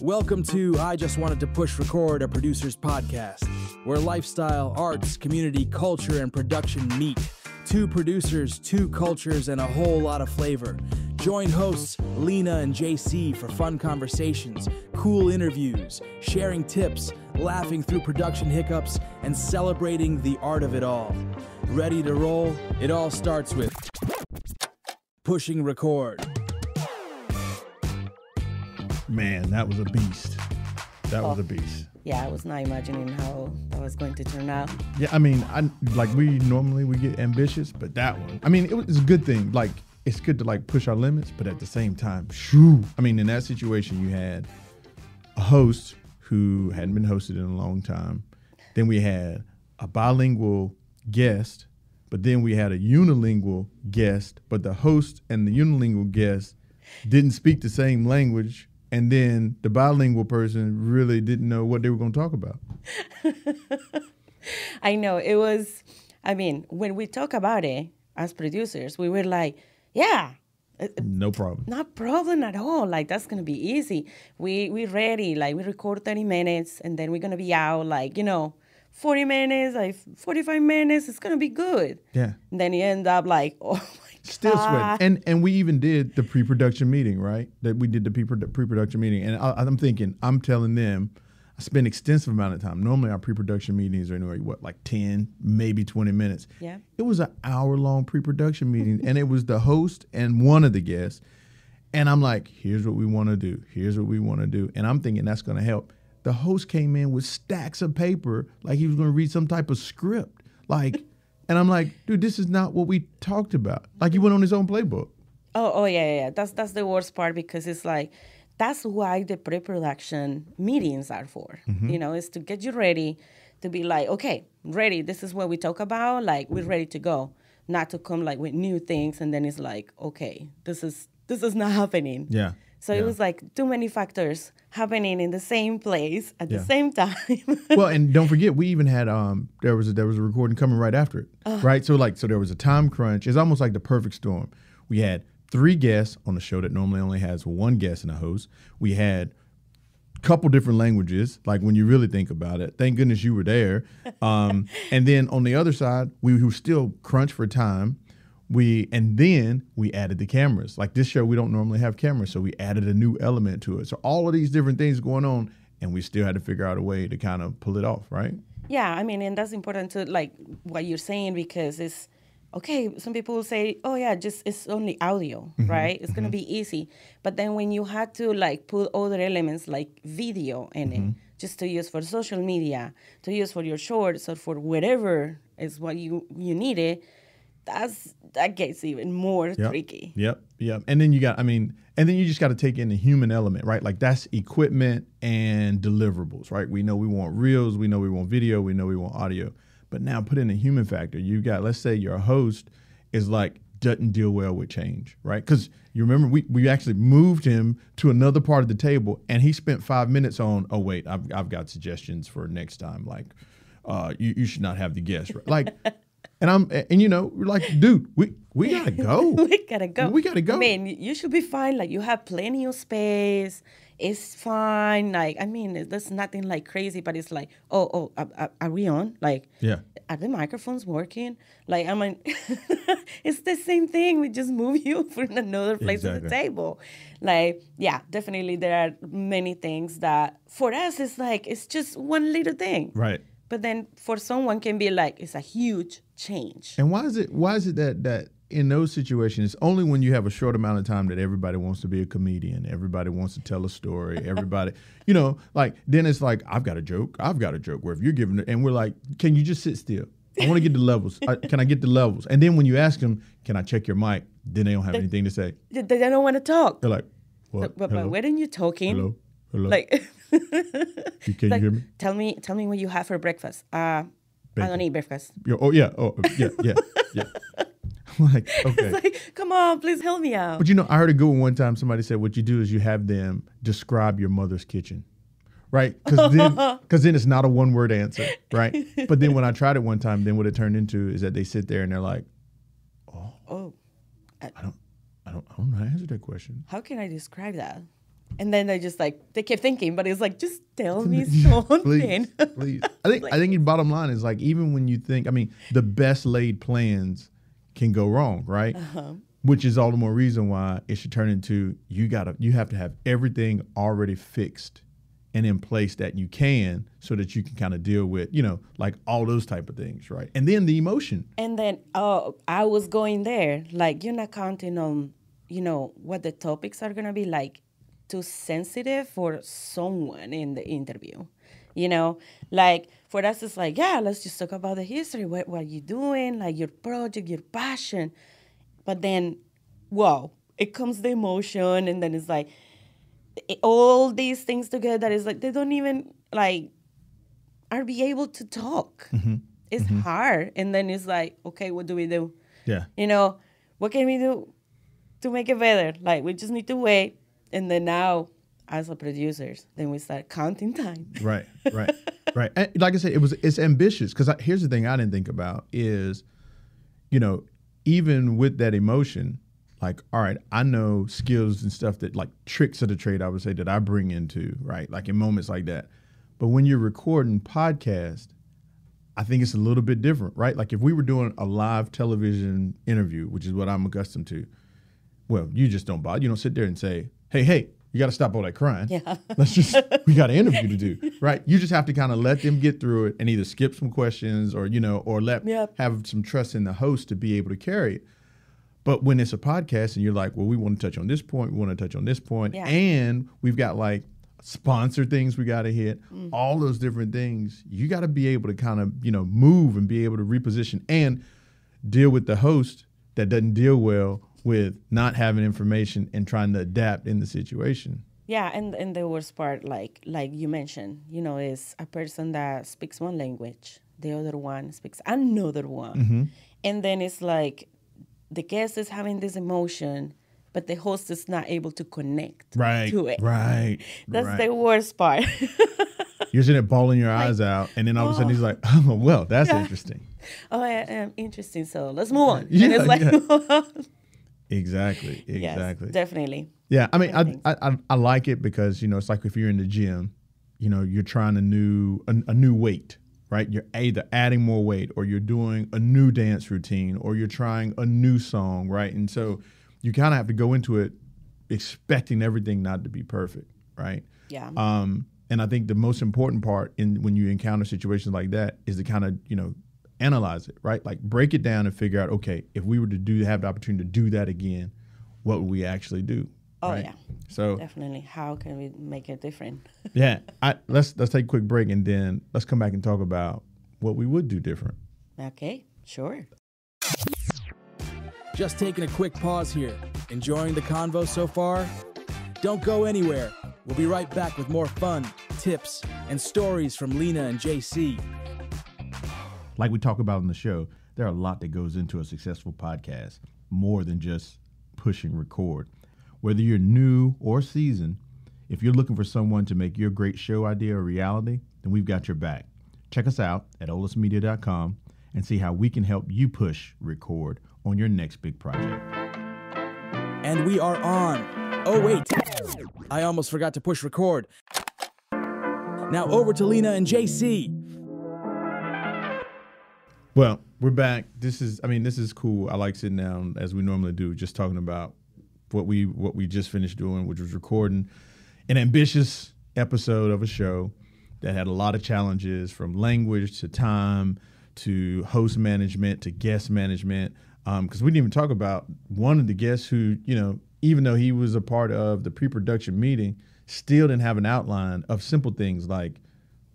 Welcome to I Just Wanted to Push Record, a producer's podcast, where lifestyle, arts, community, culture, and production meet. Two producers, two cultures, and a whole lot of flavor. Join hosts Lina and JC for fun conversations, cool interviews, sharing tips, laughing through production hiccups, and celebrating the art of it all. Ready to roll? It all starts with pushing record. Man, that was a beast. That was Oh. a beast. Yeah, I was not imagining how that was going to turn out. Yeah, I mean, I like we normally we get ambitious, but that one, I mean, it was a good thing. Like it's good to like push our limits, but at the same time, shoo. I mean, in that situation, you had a host who hadn't been hosted in a long time. Then we had a bilingual guest, but then we had a unilingual guest, but the host and the unilingual guest didn't speak the same language. And then the bilingual person really didn't know what they were going to talk about. I know it was. I mean, when we talk about it as producers, we were like, "Yeah, uh, No problem. not problem at all. Like that's gonna be easy. We we ready. Like we record thirty minutes, and then we're gonna be out. Like you know, forty minutes, like forty five minutes. It's gonna be good. Yeah. And then you end up like, oh Still sweating. Ah. And and we even did the pre-production meeting, right? That we did the pre- pre-production meeting. And I, I'm thinking, I'm telling them, I spend extensive amount of time. Normally our pre-production meetings are anywhere, what, like 10, maybe 20 minutes. Yeah. It was an hour-long pre-production meeting. and it was the host and one of the guests. And I'm like, here's what we want to do. Here's what we want to do. And I'm thinking that's going to help. The host came in with stacks of paper, like he was going to read some type of script. Like, and I'm like, dude, this is not what we talked about. Like he went on his own playbook. Oh, oh yeah, yeah, yeah. That's that's the worst part because it's like that's why the pre-production meetings are for. Mm-hmm. You know, is to get you ready to be like, okay, ready. This is what we talk about. Like we're ready to go. Not to come like with new things and then it's like, okay, this is this is not happening. Yeah. So Yeah. it was like too many factors happening in the same place at Yeah. the same time. well, and don't forget, we even had um there was a, there was a recording coming right after it, right? So like so there was a time crunch. It's almost like the perfect storm. We had three guests on the show that normally only has one guest and a host. We had a couple different languages. Like when you really think about it, thank goodness you were there. Um, and then on the other side, we were still crunched for time. We and then we added the cameras. Like this show, we don't normally have cameras, so we added a new element to it. So all of these different things going on, and we still had to figure out a way to kind of pull it off, right? Yeah, I mean, and that's important to like what you're saying because it's okay. Some people will say, "Oh yeah, just it's only audio, mm-hmm, right? It's gonna mm-hmm. be easy." But then when you had to like put other elements like video in it, mm-hmm. just to use for social media, to use for your shorts or for whatever is what you you needed, that's that gets even more Yep. tricky. Yep. Yep. And then you got, I mean, and then you just got to take in the human element, right? Like that's equipment and deliverables, right? We know we want reels, we know we want video, we know we want audio. But now put in the human factor. You got, let's say your host is like, doesn't deal well with change, right? Because you remember we, we actually moved him to another part of the table and he spent five minutes on, oh, wait, I've, I've got suggestions for next time. Like, uh, you, you should not have the guest, right? Like, and I'm, and you know, we're like, dude, we, we gotta go. we gotta go. We gotta go. I mean, you should be fine. Like you have plenty of space. It's fine. Like I mean, there's nothing like crazy, but it's like, oh, oh, are, are- we on? Like, Yeah. are the microphones working? Like, I mean, it's the same thing. We just move you from another place of Exactly. the table. Like, yeah, definitely there are many things that for us it's like it's just one little thing. Right. But then for someone can be like it's a huge change. And why is it why is it that that in those situations only when you have a short amount of time that everybody wants to be a comedian, everybody wants to tell a story, everybody, you know, like then it's like I've got a joke, I've got a joke. Where if you're giving it, and we're like, can you just sit still? I want to get the levels. I, can I get the levels? And then when you ask them, can I check your mic? Then they don't have anything to say. They, they don't want to talk. They're like, what? But, but Hello? when are you talking? Hello? Hello? Like, You- can like, you hear me? tell me, tell me what you have for breakfast. Uh, I Bacon. don't eat breakfast. Yeah, oh yeah. Oh yeah. Yeah. Yeah. Like, okay. It's like, come on, please help me out. But you know, I heard a good one one time. Somebody said, "What you do is you have them describe your mother's kitchen." right? Because then, because then it's not a one word answer, right? But then when I tried it one time, then what it turned into is that they sit there and they're like, Oh, I don't, I don't, I don't know how to answer that question. how can I describe that? And then they just like they kept thinking, but it's like just tell me something. please, please. I think I think the bottom line is like even when you think, I mean, the best laid plans can go wrong, right? Uh-huh. Which is all the more reason why it should turn into you gotta you have to have everything already fixed and in place that you can so that you can kind of deal with, you know, like all those type of things, right? And then the emotion. And then oh, I was going there. Like you're not counting on, you know, what the topics are gonna be like too sensitive for someone in the interview. You know, like for us, it's like, yeah, let's just talk about the history. What what you doing? Like your project, your passion. But then, whoa, it comes the emotion, and then it's like it- all these things together. Is like they don't even like are be able to talk. Mm-hmm. It's mm-hmm. hard, and then it's like, okay, what do we do? Yeah. you know, what can we do to make it better? Like we just need to wait, and then now, as a producers, then we start counting time. Right, right, right. And like I said, it was it's ambitious because here's the thing I didn't think about is, you know, even with that emotion, like all right, I know skills and stuff that like tricks of the trade I would say that I bring into right, like in moments like that. But when you're recording podcast, I think it's a little bit different, right? Like if we were doing a live television interview, which is what I'm accustomed to, well, you just don't bother. You don't sit there and say, "Hey, hey, you got to stop all that crying. Yeah. Let's just we got an interview to do, right? You just have to kind of let them get through it and either skip some questions or you know, or let Yep. have some trust in the host to be able to carry it. But when it's a podcast and you're like, well, we want to touch on this point, we want to touch on this point, Yeah. and we've got like sponsor things we got to hit, Mm. all those different things. You got to be able to kind of you know move and be able to reposition and deal with the host that doesn't deal well with not having information and trying to adapt in the situation. Yeah, and and the worst part, like like you mentioned, you know, is a person that speaks one language, the other one speaks another one, and then it's like the guest is having this emotion, but the host is not able to connect Right. to it. Right. That's right. the worst part. You're sitting there bawling your eyes out, and then all of a sudden he's like, "Oh, well, that's Yeah. interesting." oh, yeah, um, interesting. So let's move on. Yeah, and it's like, Exactly. yes, Exactly. definitely. Yeah, I mean, I, I I I like it because you know it's like if you're in the gym, you know, you're trying a new a, a new weight, right? You're either adding more weight or you're doing a new dance routine or you're trying a new song, right? And so you kind of have to go into it expecting everything not to be perfect, right? Yeah. Um, and I think the most important part in when you encounter situations like that is to kind of you know analyze it, right? Like break it down and figure out, okay, if we were to do have the opportunity to do that again, what would we actually do? Oh, right? yeah. So Definitely. How can we make it different? yeah, I, let's let's take a quick break and then let's come back and talk about what we would do different. okay, sure. Just taking a quick pause here. Enjoying the convo so far? Don't go anywhere. We'll be right back with more fun, tips, and stories from Lina and JC. Like we talk about in the show, there are a lot that goes into a successful podcast, more than just pushing record. Whether you're new or seasoned, if you're looking for someone to make your great show idea a reality, then we've got your back. Check us out at olasmedia.com and see how we can help you push record on your next big project. And we are on. Oh, wait. I almost forgot to push record. Now over to Lina and JC. Well, we're back. This is I mean, this is cool. I like sitting down as we normally do, just talking about what we what we just finished doing, which was recording an ambitious episode of a show that had a lot of challenges from language to time to host management to guest management. Um, because we didn't even talk about one of the guests who, you know, even though he was a part of the pre-production meeting, still didn't have an outline of simple things like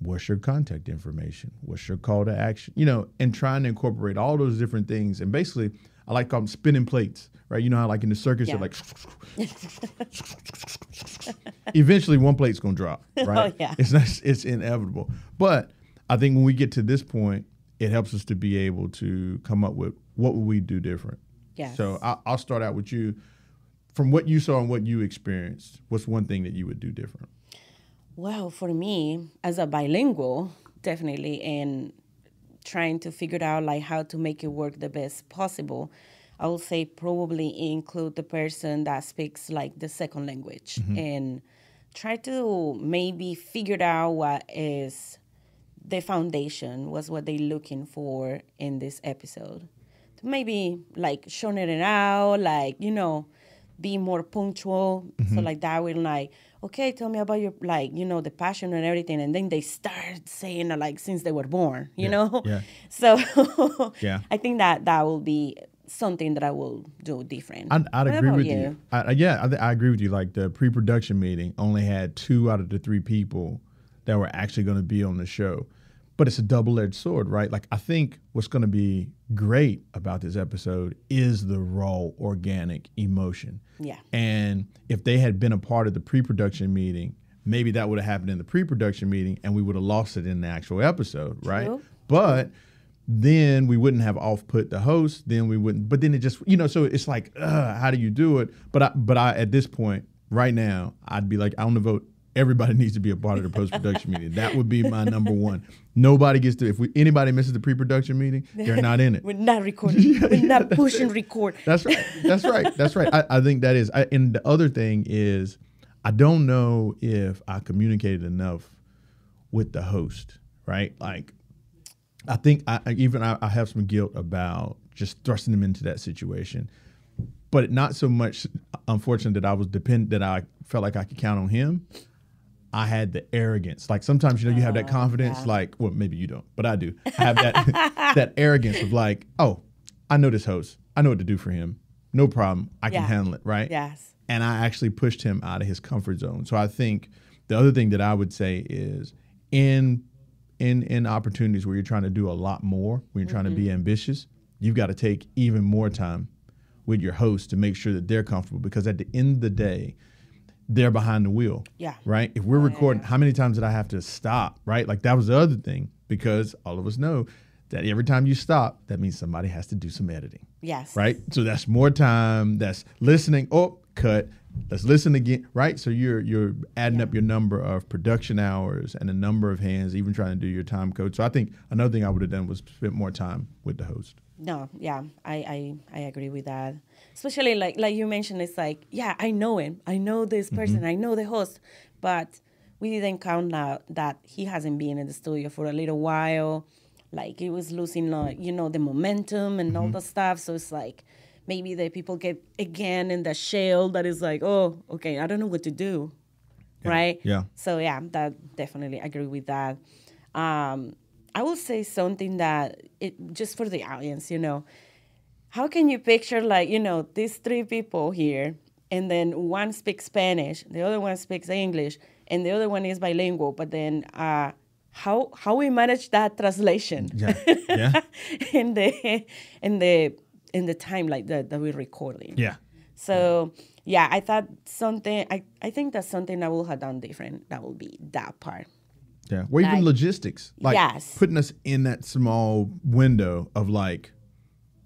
what's your contact information? What's your call to action? You know and trying to incorporate all those different things. And basically i like to call them spinning plates right? You know how like in the circus Yeah. they're like eventually one plate's gonna drop oh, right? Oh, yeah. it's not it's inevitable. But i think when we get to this point it helps us to be able to come up with what would we do different. Yes. so I, i'll start out with you. From what you saw and what you experienced what's one thing that you would do different Well, for me, as a bilingual, definitely, and trying to figure out like how to make it work the best possible, I would say probably include the person that speaks like the second language mm-hmm. and try to maybe figure out what is the foundation was what they're looking for in this episode. To maybe like shorten it out like you know be more punctual so mm-hmm. like that we're like okay tell me about your like you know the passion and everything and then they start saying like since they were born you Yeah, know yeah. so Yeah. i think that that will be something that i will do different I'd, I'd agree with you. I, I- yeah, I, th- I agree with you. Like the pre-production meeting only had two out of the three people that were actually going to be on the show, but it's a double-edged sword, right? Like I think what's going to be great about this episode is the raw, organic emotion. Yeah. And if they had been a part of the pre-production meeting, maybe that would have happened in the pre-production meeting, and we would have lost it in the actual episode, right? True. But then we wouldn't have off put the host. Then we wouldn't. But then it just you know. So it's like, uh, how do you do it? But I, but I at this point right now, I'd be like, I want to vote. Everybody needs to be a part of the post production meeting. That would be my number one. Nobody gets to. If we anybody misses the pre production meeting, they're not in it. we're not recording we're not pushing record That's right. That's right. That's right. I, I think that is. I, and the other thing is, I don't know if I communicated enough with the host. Right. Like, I think I, I even I, I have some guilt about just thrusting them into that situation, but not so much. Unfortunate that I was depend that I felt like I could count on him. I had the arrogance. Like sometimes you know you have that oh, confidence. Like well maybe you don't, but I do. I have that that arrogance of like oh I know this host. I know what to do for him. No problem. I can handle it. Right. yes And I actually pushed him out of his comfort zone. So I think the other thing that I would say is in in in opportunities where you're trying to do a lot more, when you're trying to be mm-hmm. ambitious, you've got to take even more time with your host to make sure that they're comfortable because at the end of the day, they're behind the wheel. Yeah. Right? If we're recording, how many times did I have to stop? Right? Like that was the other thing because all of us know that every time you stop, that means somebody has to do some editing yes right? So that's more time. That's listening. Oh, cut. Let's listen again, right? So you're you're adding up your number of production hours and the number of hands, even trying to do your time code. So I think another thing I would have done was spend more time with the host. No, yeah, I, I I agree with that. Especially like like you mentioned, it's like yeah, I know him, I know this person, I know the host, but we didn't count out that he hasn't been in the studio for a little while. Like he was losing, like you know, the momentum and all the stuff. So it's like maybe the people get again in the shell that is like, oh, okay, I don't know what to do, right? Yeah. So yeah, that definitely agree with that. Um, I will say something that it just for the audience, you know, how can you picture like you know these three people here, and then one speaks Spanish, the other one speaks English, and the other one is bilingual, but then uh, how how we manage that translation? Yeah. Yeah. in the in the in the time like that that we're recording. yeah. So yeah, I thought something. I, I think that's something I will have done different. That will be that part. Yeah. Or even logistics. Like Yes. putting us in that small window of like,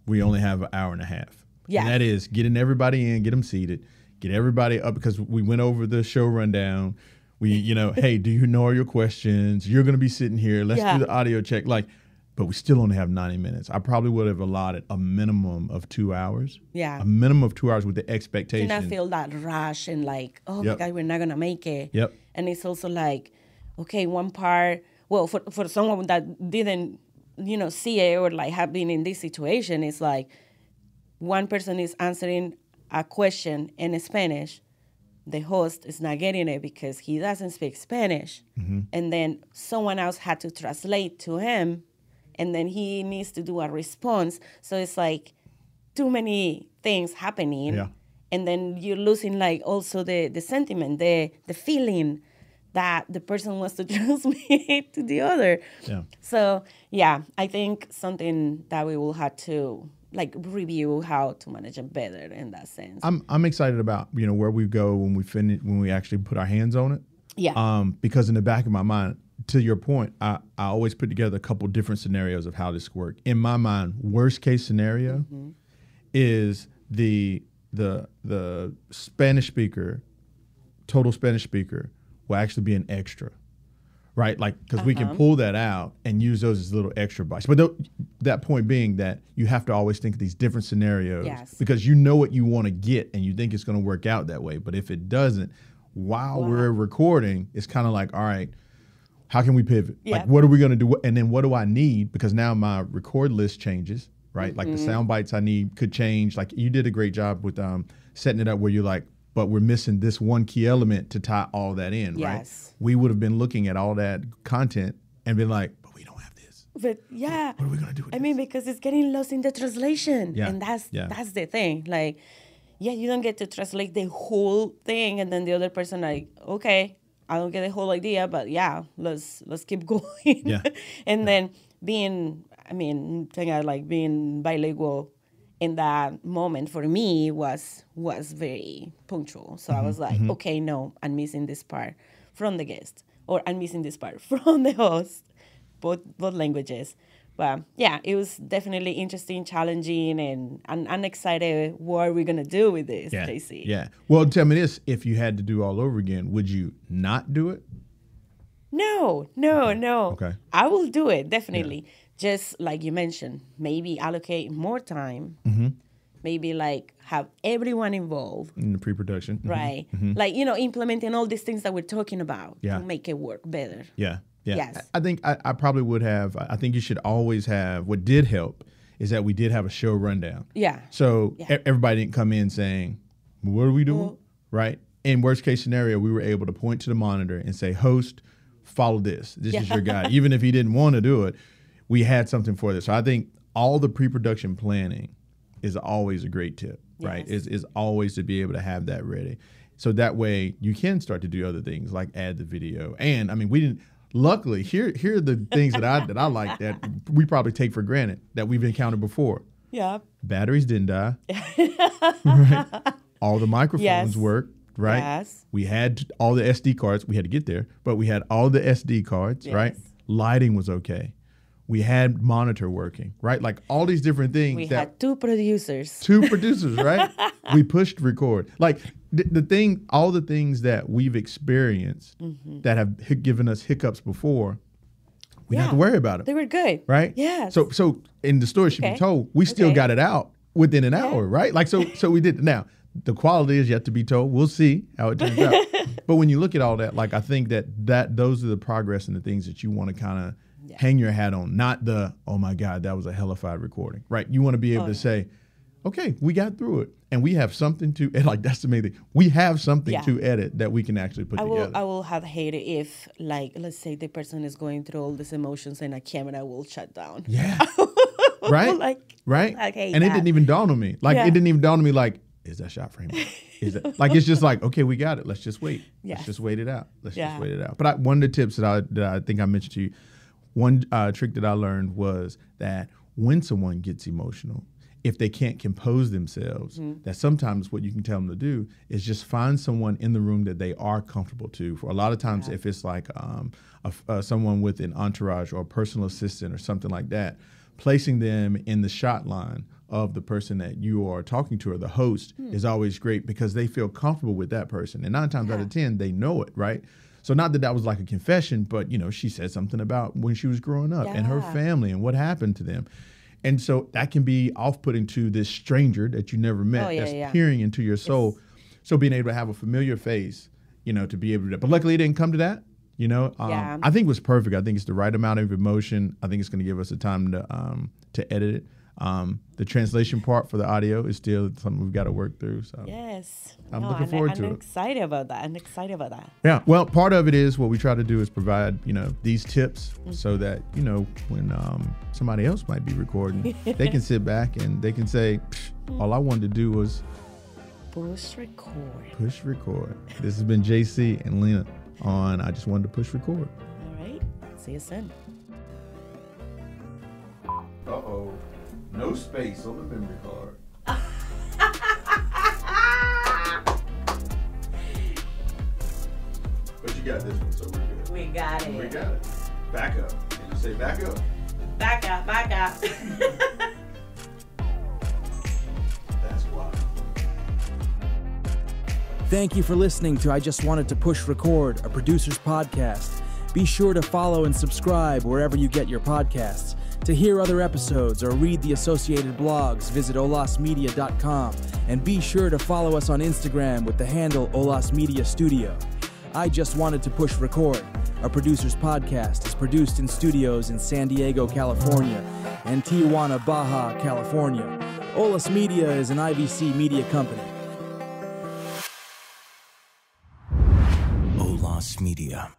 we only have an hour and a half. Yes. And that is getting everybody in, get them seated, get everybody up because we went over the show rundown. We, you know, hey, do you know all your questions? You're going to be sitting here. Let's Yeah. do the audio check. Like, but we still only have 90 minutes. I probably would have allotted a minimum of two hours. Yeah. A minimum of two hours with the expectation. not feel that rush and like, oh Yep. my god, we're not gonna make it. Yep. And it's also like, okay, one part. Well, for for someone that didn't, you know, see it or like have been in this situation, it's like one person is answering a question in Spanish. The host is not getting it because he doesn't speak Spanish. Mm-hmm. And then someone else had to translate to him. And then he needs to do a response. So it's like too many things happening. Yeah. And then you're losing like also the, the sentiment, the the feeling that the person wants to transmit to the other. Yeah. So yeah, I think something that we will have to like review how to manage it better in that sense. I'm I'm excited about you know where we go when we finish when we actually put our hands on it. Yeah. Um, because in the back of my mind, to your point, I, I always put together a couple different scenarios of how this could work. In my mind, worst case scenario is the the the Spanish speaker, total Spanish speaker, will actually be an extra. Right, like because we Uh-huh. can pull that out and use those as little extra bites. But th- that point being that you have to always think of these different scenarios Yes. because you know what you want to get and you think it's going to work out that way. But if it doesn't, while we're recording, it's kind of like, all right, how can we pivot? Yeah. Like, what are we going to do? And then what do I need? Because now my record list changes, right? Like the Mm-hmm. sound bites I need could change. Like you did a great job with um, setting it up where you're like, but we're missing this one key element to tie all that in, right? Yes. We would have been looking at all that content and been like, but we don't have this. But yeah, What are we going to do with I this? mean, because it's getting lost in the translation, Yeah, and that's yeah. that's the thing. Like, yeah, you don't get to translate the whole thing, and then the other person like, okay, I don't get the whole idea, but yeah, let's let's keep going. Yeah. and then being, I mean, thing I like being bilingual in that moment for me was was very punctual. So I was Mm-hmm, like, okay, no, I'm missing this part from the guest, or I'm missing this part from the host, both both languages. But yeah, it was definitely interesting, challenging, and and I'm excited. What are we gonna do with this, yeah. JC? Yeah. Well, tell me this: if you had to do all over again, would you not do it? No, no, no. Okay. I will do it definitely. Just like you mentioned, maybe allocate more time. Mm-hmm. Maybe like have everyone involved, in the pre-production? Mhm. right? Like you know, implementing all these things that we're talking about Yeah. to make it work better. Yeah. Yeah. Yes. I think I, I probably would have. I think you should always have. What did help is that we did have a show rundown. Yeah. So Yeah. everybody didn't come in saying, "What are we doing?" right? In worst case scenario, we were able to point to the monitor and say, "Host, follow this. This is your guide." Even if he didn't want to do it, we had something for this. So I think all the pre-production planning is always a great tip, right? Is is always to be able to have that ready. So that way you can start to do other things like add the video. And I mean, we didn't luckily here here are the things that I that I like that we probably take for granted that we've encountered before Yeah. batteries didn't die. right? All the microphones Yes. worked, right? Yes. We had all the SD cards. We had to get there, but we had all the SD cards, right? Lighting was okay. We had monitor working, right? Like all these different things We had two producers. two producers, right? we pushed record. Like the, the thing, all the things that we've experienced Mm-hmm. that have given us hiccups before, we don't have to worry about them They were good. right? Yeah. So so in the story should be told, we still Okay. got it out within an hour, right? Like so so we did now. The quality is yet to be told. We'll see how it turns out. but when you look at all that, like I think that that those are the progress and the things that you want to kind of hang your hat on, not the oh my god that was a hellified recording, right? You want to be oh, able to say, okay, we got through it, and we have something to and like that's the main thing. We have something Yeah. to edit that we can actually put I will together. I will have hated if like let's say the person is going through all these emotions and a camera will shut down. Yeah. right? Like- right? hey, and it didn't even dawn on me. Like Yeah. it didn't even dawn on me like, is that shot frame? Is that like it's just like, okay, we got it. Let's just wait. Let's just wait it out. Let's Yeah. just wait it out. But I, one of the tips that I that I think I mentioned to you, one uh, trick that I learned was that when someone gets emotional, if they can't compose themselves, Mm-hmm. that sometimes what you can tell them to do is just find someone in the room that they are comfortable to. For a lot of times, if it's like um, a uh, someone with an entourage or a personal assistant or something like that, placing them in the shot line of the person that you are talking to or the host Hmm. is always great because they feel comfortable with that person. And nine times out of ten, they know it, right? So not that that was like a confession, but you know, she said something about when she was growing up and her family and what happened to them. And so that can be off-putting to this stranger that you never met Oh, yeah, that's yeah. peering into your soul. So being able to have a familiar face, you know, to be able to. But luckily, it didn't come to that. You know, um, Yeah. I think it was perfect. I think it's the right amount of emotion. I think it's going to give us the time to um, to edit it. Um, the translation part for the audio is still something we've got to work through. So Yes. I'm No, looking and I- forward I'm to it. excited about that. I'm excited about that. Yeah, well, part of it is what we try to do is provide, you know, these tips so that, you know, when um, somebody else might be recording, they can sit back and they can say, "Psh, all I wanted to do was Push record. push record. This has been JC and Lina on I Just Wanted to Push Record. All right. See you soon. Uh oh, no space on the memory card. but you got this one, so we're good. We got it. We got it. Back up. Did you say back up? Back up, back up. That's wild. Thank you for listening to I Just Wanted to Push Record, a producer's podcast. Be sure to follow and subscribe wherever you get your podcasts To hear other episodes or read the associated blogs, visit olasmedia.com and be sure to follow us on Instagram with the handle Olas Media Studio. I Just Wanted to Push Record, a producer's podcast, is produced in studios in San Diego, California and Tijuana, Baja, California. Olas Media is an IVC media company. Olas Media.